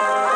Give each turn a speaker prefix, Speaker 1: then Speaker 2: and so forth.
Speaker 1: Bye.